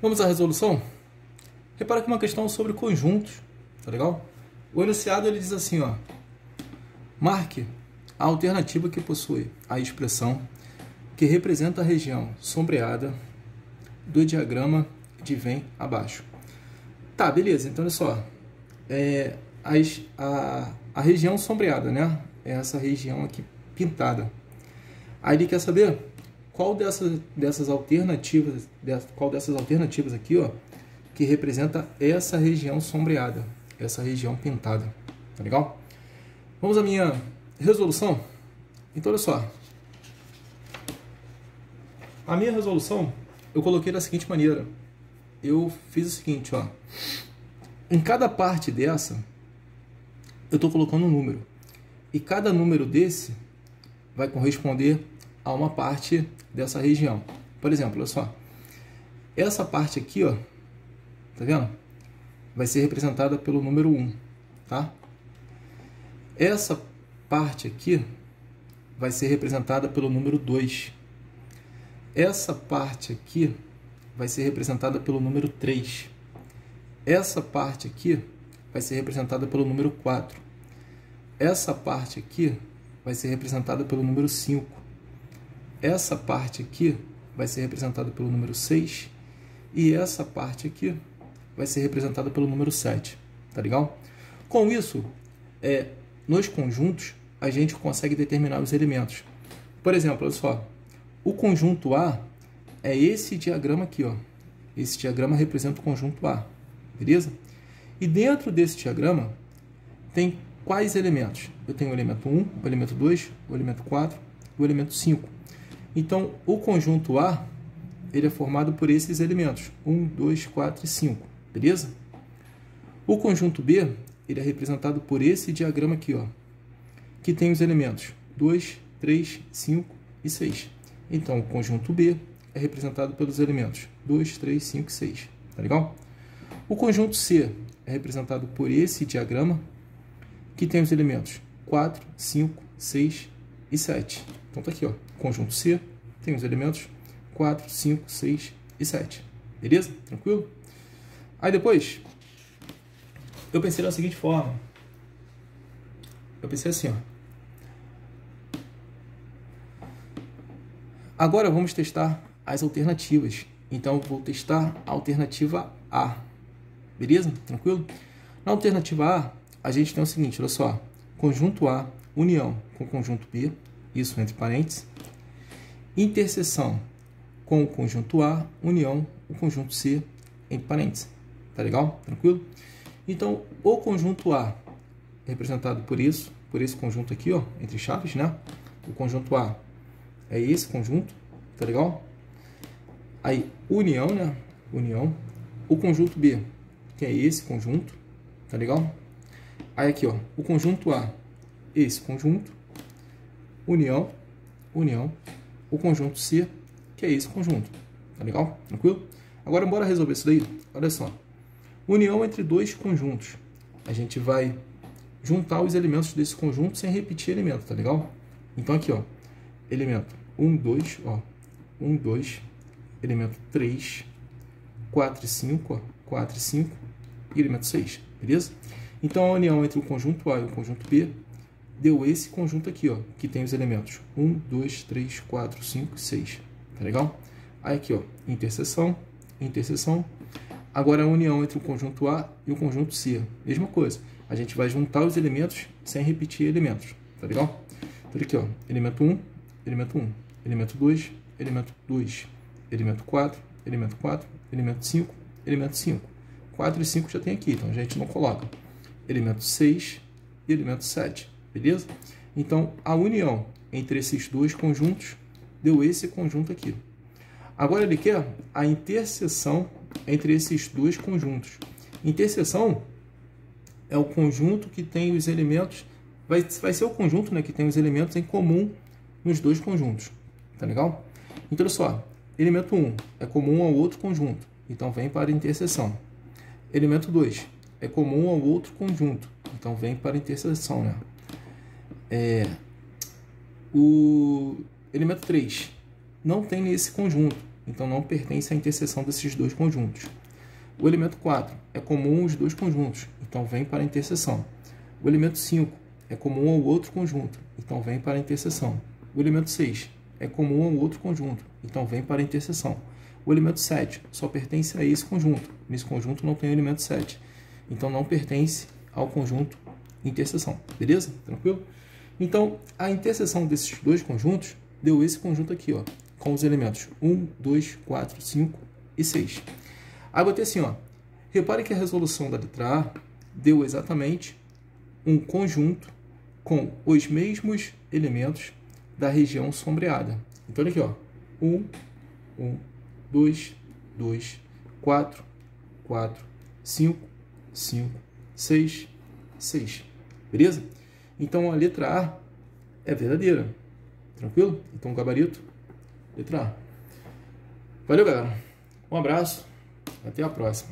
Vamos à resolução? Repara que uma questão sobre conjuntos, tá legal? O enunciado ele diz assim, ó. Marque a alternativa que possui a expressão que representa a região sombreada do diagrama de vem abaixo. Tá, beleza. Então, olha só. É, a, a região sombreada, né? É essa região aqui pintada. Aí ele quer saber qual dessas, dessas alternativas, qual dessas alternativas aqui, ó, que representa essa região sombreada, essa região pintada, tá legal? Vamos à minha resolução? Então, olha só. A minha resolução, eu coloquei da seguinte maneira. Eu fiz o seguinte, ó. Em cada parte dessa, eu estou colocando um número. E cada número desse vai corresponder a uma parte dessa região. Por exemplo, olha só. Essa parte aqui, ó, tá vendo? Vai ser representada pelo número 1, tá? Essa parte aqui vai ser representada pelo número 2. Essa parte aqui vai ser representada pelo número 3. Essa parte aqui vai ser representada pelo número 4. Essa parte aqui vai ser representada pelo número 5. Essa parte aqui vai ser representada pelo número 6 e essa parte aqui vai ser representada pelo número 7, tá legal? Com isso, é, nos conjuntos, a gente consegue determinar os elementos. Por exemplo, olha só, o conjunto A é esse diagrama aqui, ó. Esse diagrama representa o conjunto A, beleza? E dentro desse diagrama tem quais elementos? Eu tenho o elemento 1, o elemento 2, o elemento 4 e o elemento 5. Então, o conjunto A ele é formado por esses elementos, 1, 2, 4 e 5, beleza? O conjunto B ele é representado por esse diagrama aqui, ó, que tem os elementos 2, 3, 5 e 6. Então, o conjunto B é representado pelos elementos 2, 3, 5 e 6, tá legal? O conjunto C é representado por esse diagrama, que tem os elementos 4, 5, 6 e 7. Então tá aqui, ó, conjunto C tem os elementos 4, 5, 6 e 7. Beleza? Tranquilo? Aí depois, eu pensei da seguinte forma. Eu pensei assim, ó. Agora vamos testar as alternativas. Então, vou testar a alternativa A. Beleza? Tranquilo? Na alternativa A, a gente tem o seguinte, olha só. Conjunto A, união com conjunto B, isso entre parênteses. Interseção com o conjunto A, união, o conjunto C, entre parênteses. Tá legal? Tranquilo? Então, o conjunto A representado por isso, por esse conjunto aqui, ó, entre chaves, né? O conjunto A é esse conjunto, tá legal? Aí, união, né? União. O conjunto B, que é esse conjunto, tá legal? Aí aqui, ó, o conjunto A, esse conjunto, união, união, o conjunto C, que é esse conjunto. Tá legal? Tranquilo? Agora, bora resolver isso daí? Olha só. União entre dois conjuntos. A gente vai juntar os elementos desse conjunto sem repetir elemento, tá legal? Então, aqui, ó, elemento 1, 2, ó, 1, 2, elemento 3, 4 e 5, ó, 4 e 5, e elemento 6, beleza? Então, a união entre o conjunto A e o conjunto B deu esse conjunto aqui, ó, que tem os elementos 1, 2, 3, 4, 5, 6. Tá legal? Aí aqui, ó, interseção, interseção. Agora a união entre o conjunto A e o conjunto C. Mesma coisa. A gente vai juntar os elementos sem repetir elementos. Tá legal? Então aqui, ó, elemento 1, elemento 1, elemento 2, elemento 2, elemento 4, elemento 4, elemento 5, elemento 5. 4 e 5 já tem aqui, então a gente não coloca. Elemento 6 e elemento 7. Beleza? Então, a união entre esses dois conjuntos deu esse conjunto aqui. Agora ele quer a interseção entre esses dois conjuntos. Interseção é o conjunto que tem os elementos, vai, vai ser o conjunto né, que tem os elementos em comum nos dois conjuntos. Tá legal? Então, olha só, elemento 1 é comum ao outro conjunto, então vem para a interseção. Elemento 2 é comum ao outro conjunto, então vem para interseção. Né? É, o elemento 3 não tem nesse conjunto, então não pertence à interseção desses dois conjuntos. O elemento 4 é comum aos dois conjuntos, então vem para a interseção. O elemento 5 é comum ao outro conjunto, então vem para a interseção. O elemento 6 é comum ao outro conjunto, então vem para a interseção. O elemento 7 só pertence a esse conjunto. Nesse conjunto não tem o elemento 7. Então não pertence ao conjunto interseção. Beleza? Tranquilo? Então, a interseção desses dois conjuntos deu esse conjunto aqui, ó, com os elementos 1, 2, 4, 5 e 6. Aí botei assim, ó. Repare que a resolução da letra A deu exatamente um conjunto com os mesmos elementos da região sombreada. Então, olha aqui, ó. 1, 1, 2, 2, 4, 4, 5, 5, 6, 6. Beleza? Então, a letra A é verdadeira. Tranquilo? Então, gabarito, letra A. Valeu, galera. Um abraço. Até a próxima.